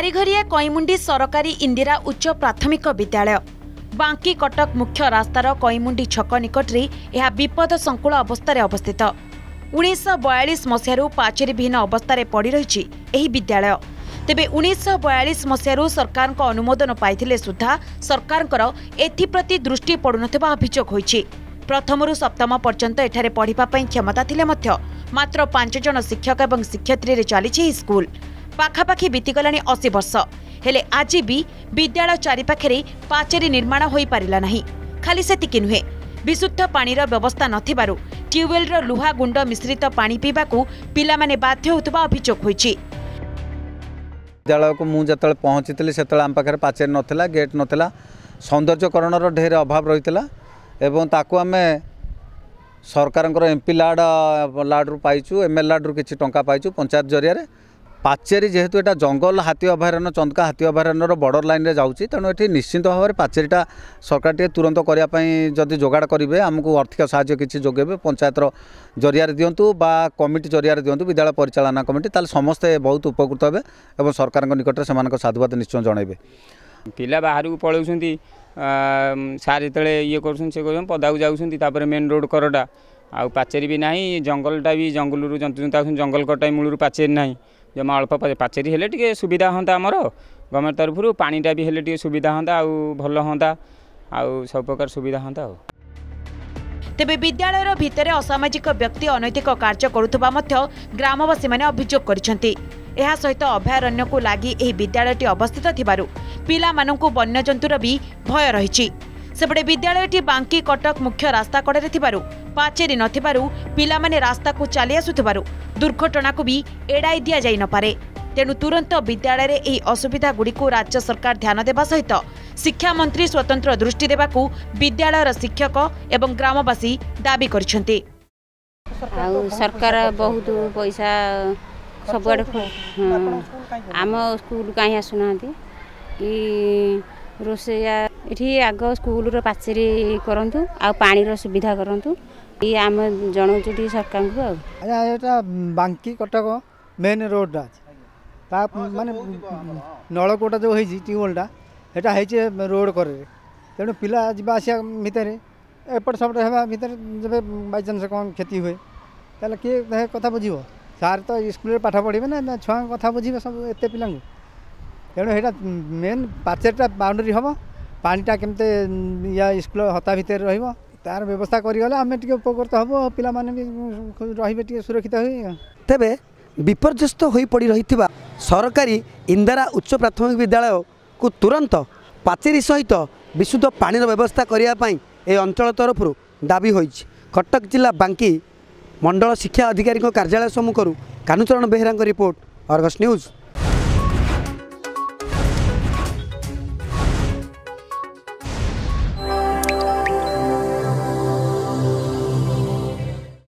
ଚାରିଘରିଆ କଇମୁଣ୍ଡି ସରକାରୀ ଇନ୍ଦିରା ଉଚ୍ଚ ପ୍ରାଥମିକ ବିଦ୍ୟାଳୟ। ବାଙ୍କି କଟକ ମୁଖ୍ୟ ରାସ୍ତାର କଇମୁଣ୍ଡି ଛକ ନିକଟରେ ଏହା ବିପଦ ସଂକୁଳ ଅବସ୍ଥାରେ ଅବସ୍ଥିତ। ଉଣେଇଶହ ବୟାଳିଶ ମସିହାରୁ ପାଚେରୀବିହୀନ ଅବସ୍ଥାରେ ପଡ଼ି ରହିଛି ଏହି ବିଦ୍ୟାଳୟ। ତେବେ ଉଣେଇଶହ ବୟାଳିଶ ମସିହାରୁ ସରକାରଙ୍କ ଅନୁମୋଦନ ପାଇଥିଲେ ସୁଦ୍ଧା ସରକାରଙ୍କର ଏଥିପ୍ରତି ଦୃଷ୍ଟି ପଡ଼ୁନଥିବା ଅଭିଯୋଗ ହୋଇଛି। ପ୍ରଥମରୁ ସପ୍ତମ ପର୍ଯ୍ୟନ୍ତ ଏଠାରେ ପଢ଼ିବା ପାଇଁ କ୍ଷମତା ଥିଲେ ମଧ୍ୟ ମାତ୍ର ପାଞ୍ଚ ଜଣ ଶିକ୍ଷକ ଏବଂ ଶିକ୍ଷୟିତ୍ରୀରେ ଚାଲିଛି ଏହି ସ୍କୁଲ। ପାଖାପାଖି ବିତିଗଲାଣି ଅଶୀ ବର୍ଷ। ହେଲେ ଆଜି ବି ବିଦ୍ୟାଳୟ ଚାରିପାଖରେ ପାଚେରୀ ନିର୍ମାଣ ହୋଇପାରିଲା ନାହିଁ। ଖାଲି ସେତିକି ନୁହେଁ ବିଶୁଦ୍ଧ ପାଣିର ବ୍ୟବସ୍ଥା ନଥିବାରୁ ଟ୍ୟୁବୱେଲ୍ର ଲୁହା ଗୁଣ୍ଡ ମିଶ୍ରିତ ପାଣି ପିଇବାକୁ ପିଲାମାନେ ବାଧ୍ୟ ହେଉଥିବା ଅଭିଯୋଗ ହୋଇଛି। ବିଦ୍ୟାଳୟକୁ ମୁଁ ଯେତେବେଳେ ପହଞ୍ଚିଥିଲି ସେତେବେଳେ ଆମ ପାଖରେ ପାଚେରୀ ନଥିଲା ଗେଟ୍ ନଥିଲା। ସୌନ୍ଦର୍ଯ୍ୟକରଣର ଢେର ଅଭାବ ରହିଥିଲା ଏବଂ ତାକୁ ଆମେ ସରକାରଙ୍କର ଏମ୍ ପି ଲାର୍ଡ଼ ଲାର୍ଡ଼ରୁ ପାଇଛୁ ଏମ୍ ଏଲ୍ ଲାର୍ଡ଼ରୁ କିଛି ଟଙ୍କା ପାଇଛୁ ପଞ୍ଚାୟତ ଜରିଆରେ। ପାଚେରୀ ଯେହେତୁ ଏଇଟା ଜଙ୍ଗଲ ହାତୀ ଅଭୟାରଣ୍ୟ ଚନ୍ଦକା ହାତୀ ଅଭୟାରଣ୍ୟର ବର୍ଡ଼ର ଲାଇନ୍ରେ ଯାଉଛି ତେଣୁ ଏଠି ନିଶ୍ଚିନ୍ତ ଭାବରେ ପାଚେରୀଟା ସରକାର ଟିକେ ତୁରନ୍ତ କରିବା ପାଇଁ ଯଦି ଯୋଗାଡ଼ କରିବେ ଆମକୁ ଆର୍ଥିକ ସାହାଯ୍ୟ କିଛି ଯୋଗାଇବେ ପଞ୍ଚାୟତର ଜରିଆରେ ଦିଅନ୍ତୁ ବା କମିଟି ଜରିଆରେ ଦିଅନ୍ତୁ ବିଦ୍ୟାଳୟ ପରିଚାଳନା କମିଟି ତାହେଲେ ସମସ୍ତେ ବହୁତ ଉପକୃତ ହେବେ ଏବଂ ସରକାରଙ୍କ ନିକଟରେ ସେମାନଙ୍କ ସାଧୁବାଦ ନିଶ୍ଚୟ ଜଣାଇବେ। ପିଲା ବାହାରକୁ ପଳାଉଛନ୍ତି ସାର୍ ଯେତେବେଳେ ଇଏ କରୁଛନ୍ତି ସେ କରୁଛନ୍ତି ପଦାକୁ ଯାଉଛନ୍ତି ତାପରେ ମେନ୍ ରୋଡ଼ କରଟା ଆଉ ପାଚେରୀ ବି ନାହିଁ ଜଙ୍ଗଲଟା ବି ଜଙ୍ଗଲରୁ ଜନ୍ତୁ ଜନ୍ତୁ ଆସୁଛନ୍ତି ଜଙ୍ଗଲ କଟା ବି ମୂଳରୁ ପାଚେରୀ ନାହିଁ। ଜମା ଅଳ୍ପ ପାଚେରୀ ପାଚେରୀ ହେଲେ ଟିକେ ସୁବିଧା ହୁଅନ୍ତା ଆମର। ଗଭର୍ଣ୍ଣମେଣ୍ଟ ତରଫରୁ ପାଣିଟା ବି ହେଲେ ଟିକେ ସୁବିଧା ହୁଅନ୍ତା ଆଉ ଭଲ ହୁଅନ୍ତା ଆଉ ସବୁ ପ୍ରକାର ସୁବିଧା ହୁଅନ୍ତା ଆଉ। ତେବେ ବିଦ୍ୟାଳୟର ଭିତରେ ଅସାମାଜିକ ବ୍ୟକ୍ତି ଅନୈତିକ କାର୍ଯ୍ୟ କରୁଥିବା ମଧ୍ୟ ଗ୍ରାମବାସୀମାନେ ଅଭିଯୋଗ କରିଛନ୍ତି। ଏହା ସହିତ ଅଭୟାରଣ୍ୟକୁ ଲାଗି ଏହି ବିଦ୍ୟାଳୟଟି ଅବସ୍ଥିତ ଥିବାରୁ ପିଲାମାନଙ୍କୁ ବନ୍ୟଜନ୍ତୁର ବି ଭୟ ରହିଛି। ସେପଟେ ବିଦ୍ୟାଳୟଟି ବାଙ୍କି କଟକ ମୁଖ୍ୟ ରାସ୍ତା କଡ଼ରେ ଥିବାରୁ ପାଚେରୀ ନଥିବାରୁ ପିଲାମାନେ ରାସ୍ତାକୁ ଚାଲି ଆସୁଥିବାରୁ ଦୁର୍ଘଟଣାକୁ ବି ଏଡ଼ାଇ ଦିଆଯାଇ ନପାରେ ତେଣୁ ତୁରନ୍ତ ବିଦ୍ୟାଳୟରେ ଏହି ଅସୁବିଧାଗୁଡ଼ିକୁ ରାଜ୍ୟ ସରକାର ଧ୍ୟାନ ଦେବା ସହିତ ଶିକ୍ଷାମନ୍ତ୍ରୀ ସ୍ୱତନ୍ତ୍ର ଦୃଷ୍ଟି ଦେବାକୁ ବିଦ୍ୟାଳୟର ଶିକ୍ଷକ ଏବଂ ଗ୍ରାମବାସୀ ଦାବି କରିଛନ୍ତି ଆଉ ସରକାର ବହୁତ ପଇସା ସବୁଆଡ଼େ। ଆମ ସ୍କୁଲ କାହିଁ ଆସୁନାହାନ୍ତି କି ରୋଷେଇଆ ଏଠି ଆଗ ସ୍କୁଲର ପାଚେରୀ କରନ୍ତୁ ଆଉ ପାଣିର ସୁବିଧା କରନ୍ତୁ। ଇଏ ଆମେ ଜଣାଉଛୁ ଟିକେ ସରକାରଙ୍କୁ ଆଉ। ଆଜ୍ଞା ଏଇଟା ବାଙ୍କି କଟକ ମେନ୍ ରୋଡ଼ଟା ଅଛି। ତା ମାନେ ନଳକୂଅଟା ଯେଉଁ ହେଇଛି ଟ୍ୟୁବୱେଲ୍ଟା ସେଇଟା ହେଇଛି ରୋଡ଼ କରରେ ତେଣୁ ପିଲା ଯିବା ଆସିବା ଭିତରେ ଏପଟ ସେପଟ ହେବା ଭିତରେ ଯେବେ ବାଇଚାନ୍ସ କ'ଣ କ୍ଷତି ହୁଏ ତାହେଲେ କିଏ ଏ କଥା ବୁଝିବ? ସାର୍ ତ ସ୍କୁଲରେ ପାଠ ପଢ଼ିବେ ନା ନା ଛୁଆଙ୍କ କଥା ବୁଝିବେ ସବୁ ଏତେ ପିଲାଙ୍କୁ? ତେଣୁ ସେଇଟା ମେନ୍ ପାଚେରୀଟା ବାଉଣ୍ଡରୀ ହେବ। ପାଣିଟା କେମିତି ୟା ସ୍କୁଲ ହତା ଭିତରେ ରହିବ। ତାର ବ୍ୟବସ୍ଥା କରିଗଲେ ଆମେ ଟିକେ ଉପକୃତ ହେବୁ ପିଲାମାନେ ବି ରହିବେ ଟିକେ ସୁରକ୍ଷିତ ହୋଇ। ତେବେ ବିପର୍ଯ୍ୟସ୍ତ ହୋଇ ପଡ଼ି ରହିଥିବା ସରକାରୀ ଇନ୍ଦିରା ଉଚ୍ଚ ପ୍ରାଥମିକ ବିଦ୍ୟାଳୟକୁ ତୁରନ୍ତ ପାଚେରୀ ସହିତ ବିଶୁଦ୍ଧ ପାଣିର ବ୍ୟବସ୍ଥା କରିବା ପାଇଁ ଏହି ଅଞ୍ଚଳ ତରଫରୁ ଦାବି ହୋଇଛି। କଟକ ଜିଲ୍ଲା ବାଙ୍କି ମଣ୍ଡଳ ଶିକ୍ଷା ଅଧିକାରୀଙ୍କ କାର୍ଯ୍ୟାଳୟ ସମ୍ମୁଖରୁ କାହ୍ନୁଚରଣ ବେହେରାଙ୍କ ରିପୋର୍ଟ ଅର୍ଗସ୍ ନ୍ୟୁଜ୍।